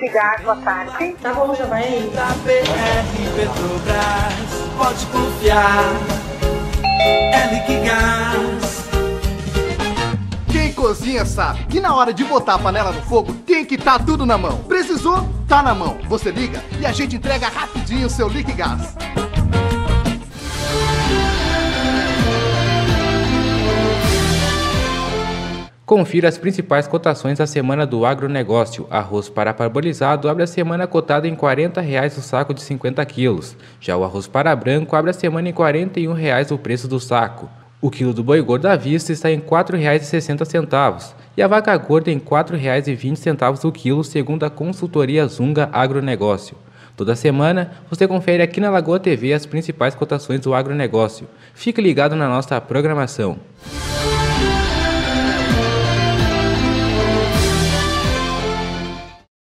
Liquigás, boa tarde. Tá bom, já vai aí. Da BR Petrobras, pode confiar. É Liquigás. Quem cozinha sabe que na hora de botar a panela no fogo tem que estar tudo na mão. Precisou? Tá na mão. Você liga e a gente entrega rapidinho o seu Liquigás. Confira as principais cotações da semana do agronegócio. Arroz para parbolizado abre a semana cotado em 40 reais o saco de 50 quilos. Já o arroz para branco abre a semana em 41 reais o preço do saco. O quilo do boi gordo à vista está em R$ 4,60 e a vaca gorda em R$ 4,20 o quilo, segundo a consultoria Zunga Agronegócio. Toda semana você confere aqui na Lagoa TV as principais cotações do agronegócio. Fique ligado na nossa programação.